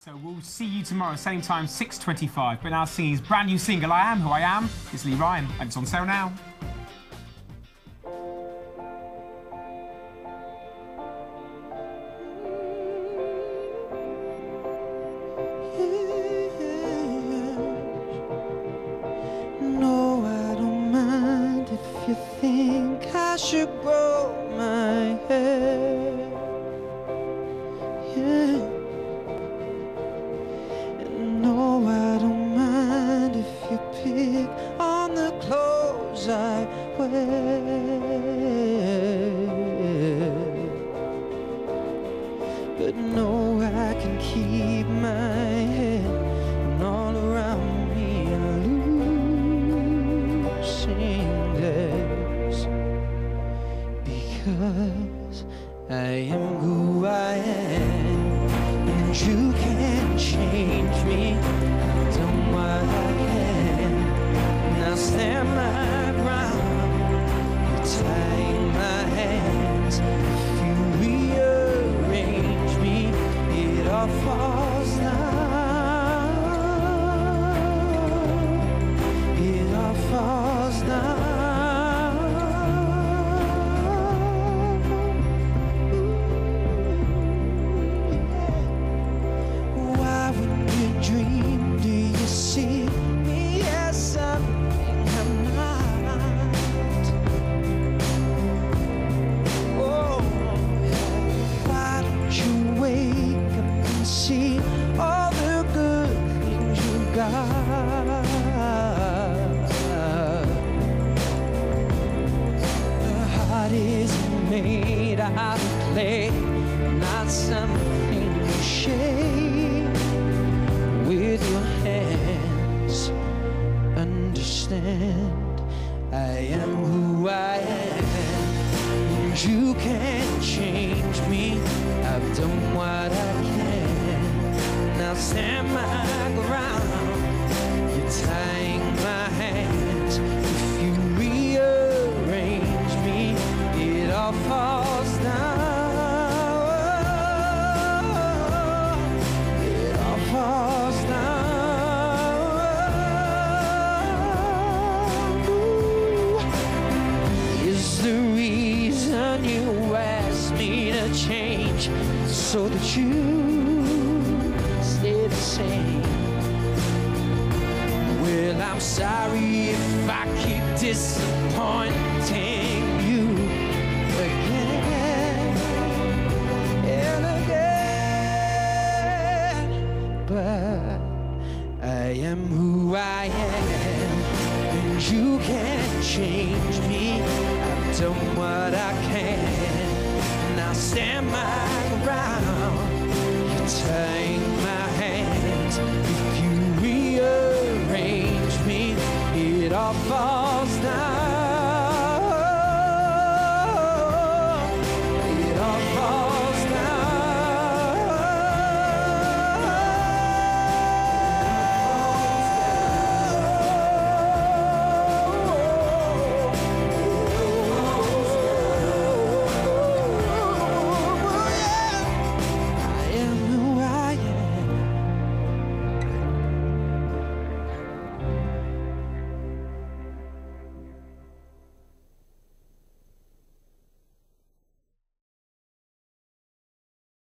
So we'll see you tomorrow, same time, 6.25. But now singing his brand new single, I Am Who I Am. It's Lee Ryan, and it's on sale now. No, I don't mind if you think I should grow my hair. Yeah. But no, I can keep my head and all around me losing days because I am who I am and you can't change me. Of clay, not something you shape with your hands. Understand, I am who I am. And you can't change me. I've done what I can. Now stand my ground. You're tying my hands. The reason you asked me to change so that you stay the same. Well, I'm sorry if I keep disappointing you again and again. But I am who I am, and you can't change me done what I can. Now stand my ground. You take my hand. If you rearrange me, it all falls down.